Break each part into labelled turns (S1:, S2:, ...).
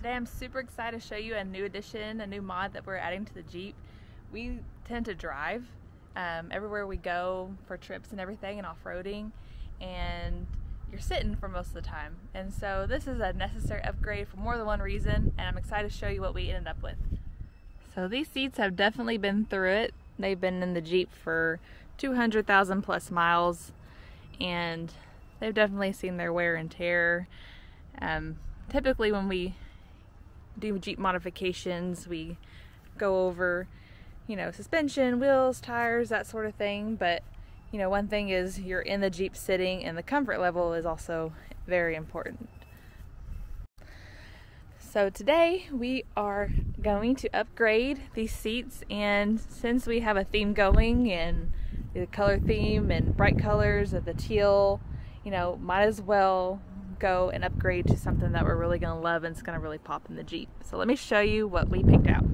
S1: Today I'm super excited to show you a new addition, a new mod that we're adding to the Jeep. We tend to drive um, everywhere we go for trips and everything and off-roading and you're sitting for most of the time. And so this is a necessary upgrade for more than one reason and I'm excited to show you what we ended up with. So these seats have definitely been through it. They've been in the Jeep for 200,000 plus miles and they've definitely seen their wear and tear. Um, typically when we do Jeep modifications. We go over, you know, suspension, wheels, tires, that sort of thing. But, you know, one thing is you're in the Jeep sitting and the comfort level is also very important. So today we are going to upgrade these seats and since we have a theme going and the color theme and bright colors of the teal, you know, might as well go and upgrade to something that we're really going to love and it's going to really pop in the Jeep. So let me show you what we picked out.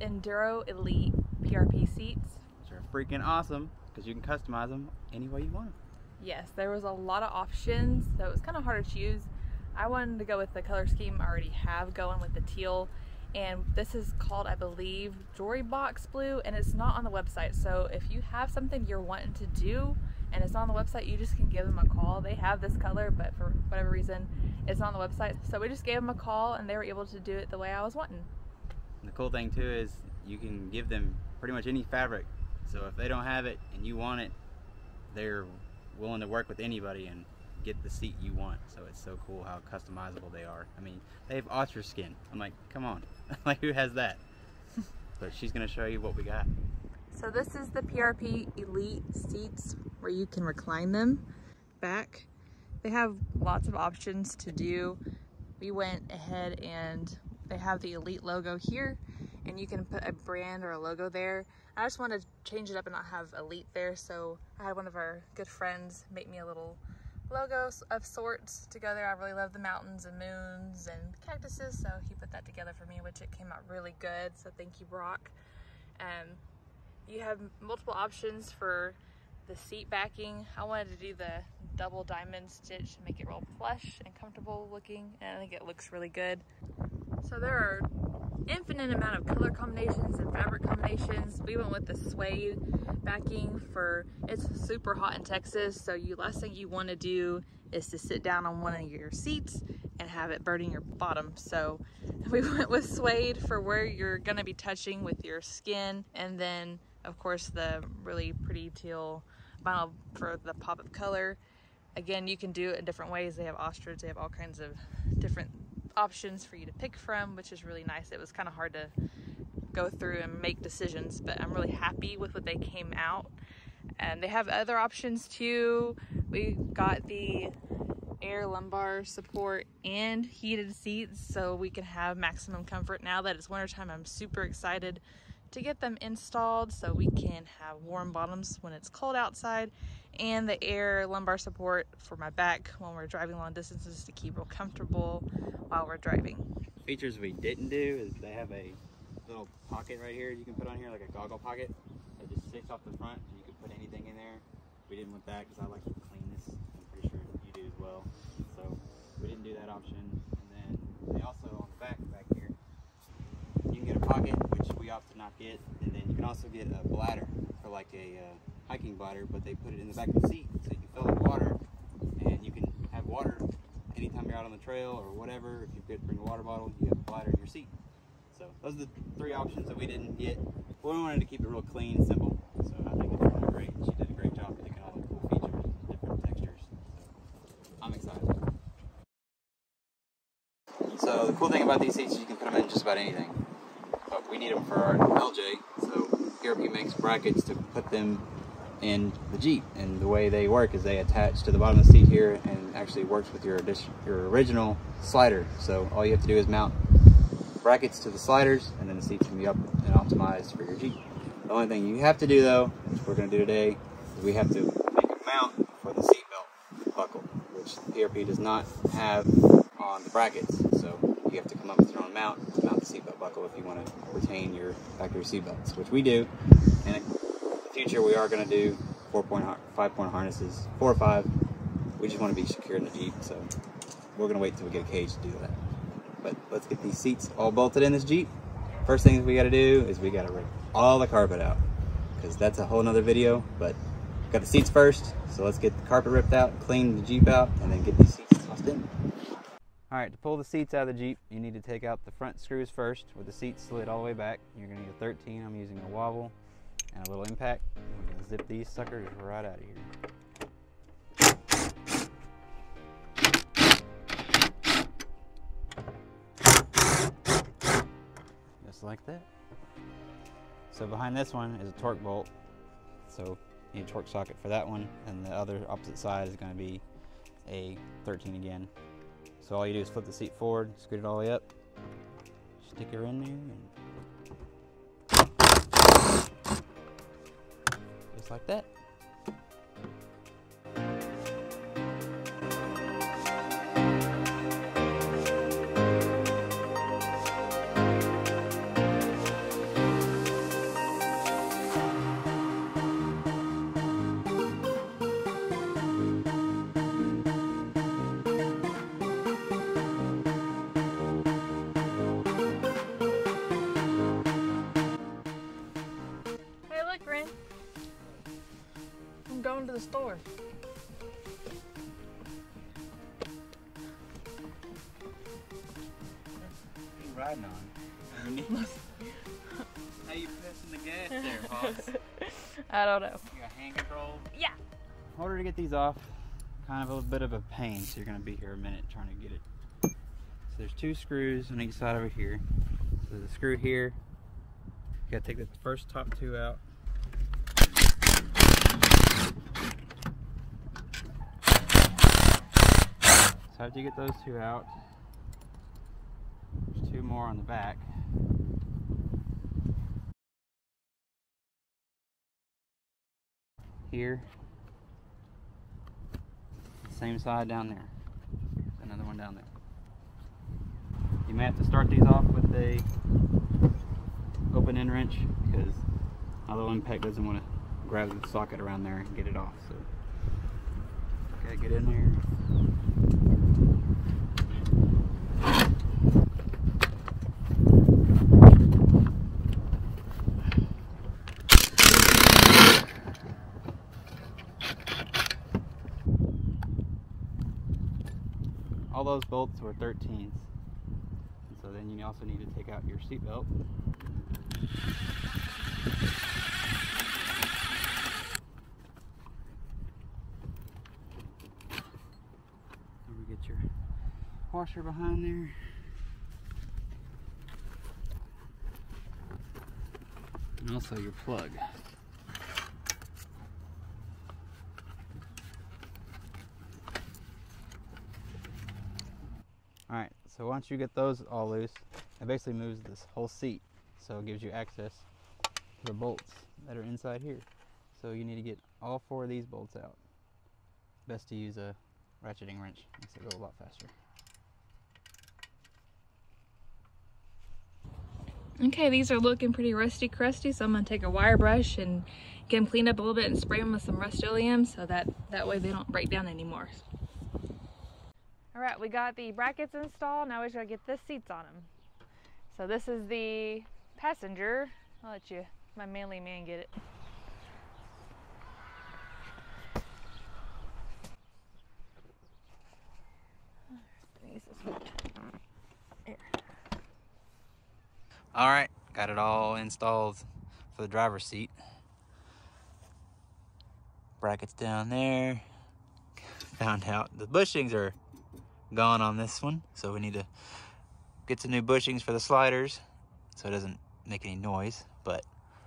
S1: Enduro Elite PRP seats.
S2: Which are freaking awesome because you can customize them any way you want.
S1: Yes, there was a lot of options, so it was kind of hard to choose. I wanted to go with the color scheme I already have going with the teal and this is called I believe Jewelry Box Blue and it's not on the website so if you have something you're wanting to do and it's not on the website you just can give them a call they have this color but for whatever reason it's not on the website so we just gave them a call and they were able to do it the way I was wanting.
S2: The cool thing too is you can give them pretty much any fabric. So if they don't have it and you want it, they're willing to work with anybody and get the seat you want. So it's so cool how customizable they are. I mean, they have ostrich skin. I'm like, come on, like who has that? but she's gonna show you what we got.
S1: So this is the PRP Elite seats where you can recline them back. They have lots of options to do. We went ahead and they have the Elite logo here and you can put a brand or a logo there. I just wanted to change it up and not have Elite there, so I had one of our good friends make me a little logo of sorts together. I really love the mountains and moons and cactuses, so he put that together for me, which it came out really good, so thank you, Brock. Um, you have multiple options for the seat backing. I wanted to do the double diamond stitch to make it real plush and comfortable looking, and I think it looks really good. So there are infinite amount of color combinations and fabric combinations. We went with the suede backing for, it's super hot in Texas, so you last thing you want to do is to sit down on one of your seats and have it burning your bottom. So we went with suede for where you're gonna be touching with your skin and then of course the really pretty teal vinyl for the pop of color. Again, you can do it in different ways. They have ostrich, they have all kinds of different options for you to pick from, which is really nice. It was kind of hard to go through and make decisions, but I'm really happy with what they came out. And they have other options too. We got the air lumbar support and heated seats so we can have maximum comfort. Now that it's wintertime, I'm super excited to get them installed so we can have warm bottoms when it's cold outside and the air lumbar support for my back when we're driving long distances to keep real comfortable while we're driving.
S2: Features we didn't do is they have a little pocket right here you can put on here like a goggle pocket that just sticks off the front and you can put anything in there. We didn't want that because I like to clean this. I'm pretty sure you do as well. So we didn't do that option. And then they also on the back back here you can get a pocket which we opt to not get and then you can also get a bladder for like a uh, hiking bladder, but they put it in the back of the seat so you can fill it with water and you can have water anytime you're out on the trail or whatever. If you could bring a water bottle, you have a glider in your seat. So those are the three options that we didn't get. We wanted to keep it real clean and simple. So I think it's really great. She did a great job picking all the cool features, different textures. So I'm excited. So the cool thing about these seats is you can put them in just about anything. But we need them for our LJ, so PRP makes brackets to put them in the Jeep. And the way they work is they attach to the bottom of the seat here and actually works with your your original slider. So all you have to do is mount brackets to the sliders and then the seats can be up and optimized for your Jeep. The only thing you have to do though, which we're going to do today, is we have to make a mount for the seatbelt buckle, which the PRP does not have on the brackets. So you have to come up with your own mount to mount the seatbelt buckle if you want to retain your factory seatbelts, which we do. And future, we are going to do four point, five point harnesses, four or five. We just want to be secure in the Jeep, so we're going to wait until we get a cage to do that. But let's get these seats all bolted in this Jeep. First thing we got to do is we got to rip all the carpet out because that's a whole nother video. But got the seats first, so let's get the carpet ripped out, clean the Jeep out, and then get these seats tossed in. All right, to pull the seats out of the Jeep, you need to take out the front screws first with the seats slid all the way back. You're gonna need a 13, I'm using a wobble and a little impact. We're gonna zip these suckers right out of here. Just like that. So behind this one is a torque bolt. So need a torque socket for that one, and the other opposite side is gonna be a 13 again. So all you do is flip the seat forward, scoot it all the way up, stick her in there, like that. Riding on? Your knees? How you pressing the gas there, boss?
S1: I don't know.
S2: You got hand control?
S1: Yeah.
S2: In order to get these off, kind of a little bit of a pain, so you're gonna be here a minute trying to get it. So there's two screws on each side over here. So the screw here, you gotta take the first top two out. So after you get those two out, there's two more on the back. Here same side down there. Another one down there. You may have to start these off with a open end wrench because my little impact doesn't want to grab the socket around there and get it off. So gotta get in there. all those bolts were 13s. And so then you also need to take out your seat belt. And we get your washer behind there. And also your plug. Alright, so once you get those all loose, it basically moves this whole seat. So it gives you access to the bolts that are inside here. So you need to get all four of these bolts out. Best to use a ratcheting wrench, makes it go a lot faster.
S1: Okay, these are looking pretty rusty crusty, so I'm gonna take a wire brush and get them cleaned up a little bit and spray them with some Rust-Oleum so that that way they don't break down anymore. All right, we got the brackets installed. Now we just gotta get the seats on them. So this is the passenger. I'll let you, my manly man, get it.
S2: All right, got it all installed for the driver's seat. Brackets down there. Found out the bushings are gone on this one, so we need to get some new bushings for the sliders so it doesn't make any noise. But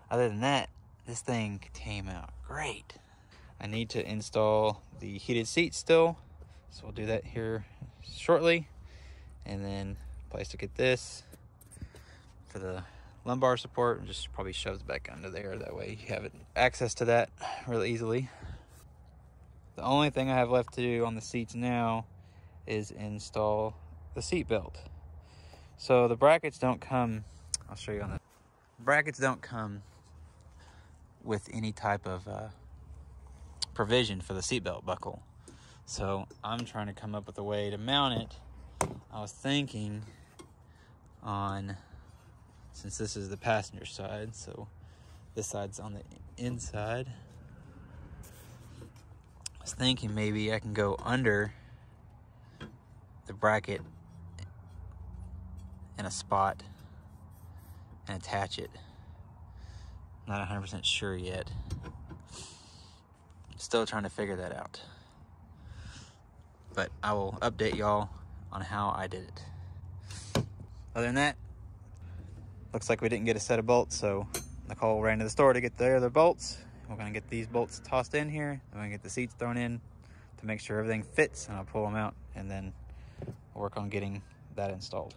S2: other than that, this thing came out great. I need to install the heated seats still, so we'll do that here shortly. And then place to get this for the lumbar support and just probably shoves back under there. That way you have access to that really easily. The only thing I have left to do on the seats now is install the seat belt. So the brackets don't come, I'll show you on the brackets don't come with any type of uh, provision for the seatbelt buckle. So I'm trying to come up with a way to mount it. I was thinking on since this is the passenger side, so this side's on the inside. I was thinking maybe I can go under the bracket in a spot and attach it. Not 100% sure yet. Still trying to figure that out. But I will update y'all on how I did it. Other than that, Looks like we didn't get a set of bolts, so Nicole ran to the store to get the other bolts. We're gonna get these bolts tossed in here. I'm gonna get the seats thrown in to make sure everything fits, and I'll pull them out, and then work on getting that installed.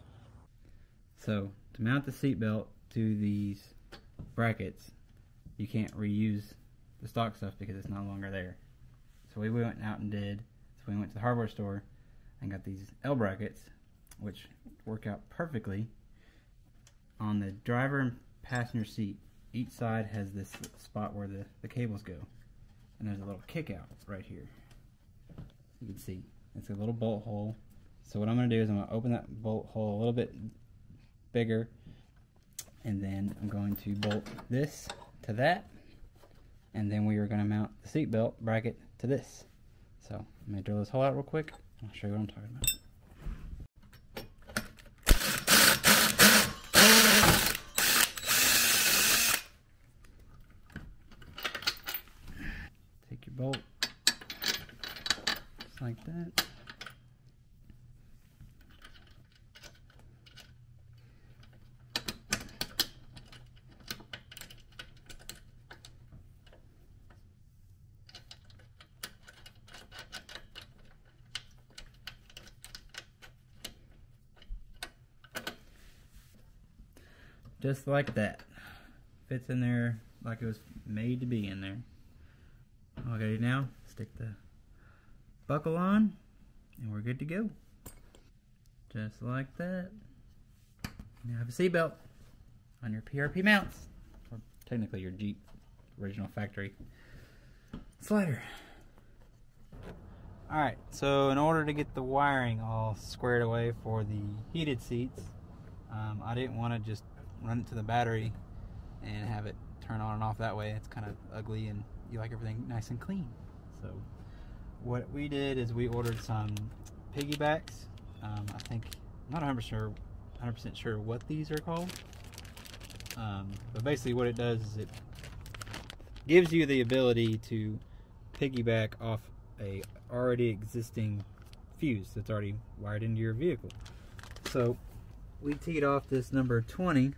S2: So to mount the seat belt to these brackets, you can't reuse the stock stuff because it's no longer there. So we went out and did, so we went to the hardware store and got these L brackets, which work out perfectly on the driver and passenger seat, each side has this spot where the, the cables go. And there's a little kick out right here. You can see, it's a little bolt hole. So what I'm gonna do is I'm gonna open that bolt hole a little bit bigger and then I'm going to bolt this to that and then we are going to mount the seat belt bracket to this. So I'm going to drill this hole out real quick. I'll show you what I'm talking about. Take your bolt just like that. Just like that. Fits in there like it was made to be in there. All I gotta now, stick the buckle on, and we're good to go. Just like that. Now have a seatbelt on your PRP mounts, or technically your Jeep original factory slider. Alright, so in order to get the wiring all squared away for the heated seats, um, I didn't want to just run it to the battery and have it turn on and off that way. It's kind of ugly and you like everything nice and clean. So what we did is we ordered some piggybacks. Um, I think I'm not 100 sure 100% sure what these are called. Um, but basically what it does is it gives you the ability to piggyback off a already existing fuse that's already wired into your vehicle. So we teed off this number 20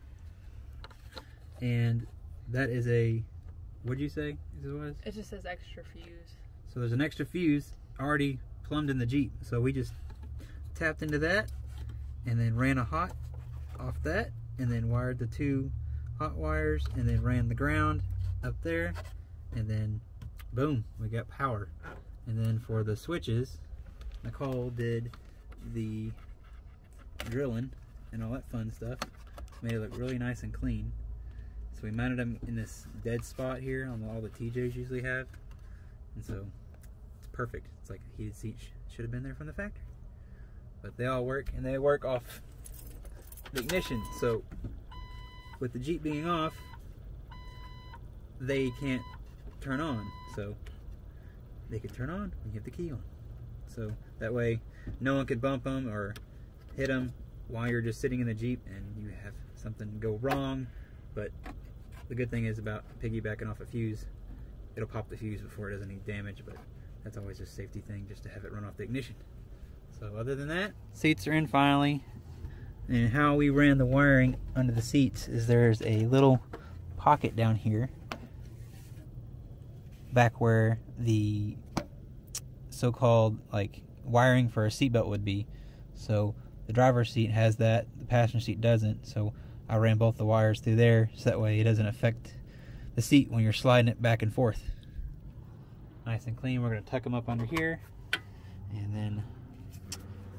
S2: and that is a What'd you say it was?
S1: It just says extra fuse.
S2: So there's an extra fuse already plumbed in the Jeep. So we just tapped into that and then ran a hot off that and then wired the two hot wires and then ran the ground up there and then boom, we got power. And then for the switches, Nicole did the drilling and all that fun stuff. Made it look really nice and clean. So we mounted them in this dead spot here on all the TJs usually have. And so it's perfect. It's like a heated seat sh should have been there from the factory. But they all work and they work off the ignition. So with the Jeep being off, they can't turn on. So they could turn on when you have the key on. So that way no one could bump them or hit them while you're just sitting in the Jeep and you have something go wrong. But the good thing is about piggybacking off a fuse, it'll pop the fuse before it does any damage, but that's always a safety thing just to have it run off the ignition. So other than that, seats are in finally. And how we ran the wiring under the seats is there's a little pocket down here back where the so-called like wiring for a seatbelt would be. So the driver's seat has that, the passenger seat doesn't. So I ran both the wires through there so that way it doesn't affect the seat when you're sliding it back and forth. Nice and clean. We're going to tuck them up under here. And then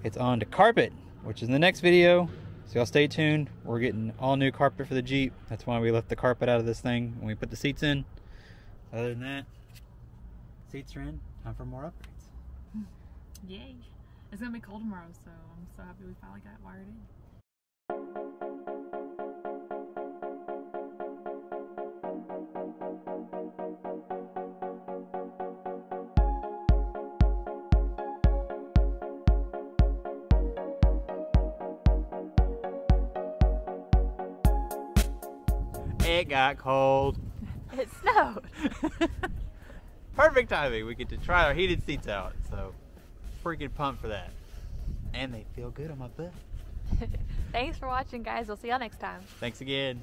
S2: it's on to carpet, which is in the next video. So y'all stay tuned. We're getting all new carpet for the Jeep. That's why we left the carpet out of this thing when we put the seats in. Other than that, seats are in. Time for more upgrades. Hmm.
S1: Yay. It's gonna be cold tomorrow, so I'm so happy we finally got wired in.
S2: It got cold.
S1: It snowed.
S2: Perfect timing. We get to try our heated seats out. So, freaking pumped for that. And they feel good on my butt.
S1: Thanks for watching, guys. We'll see y'all next time.
S2: Thanks again.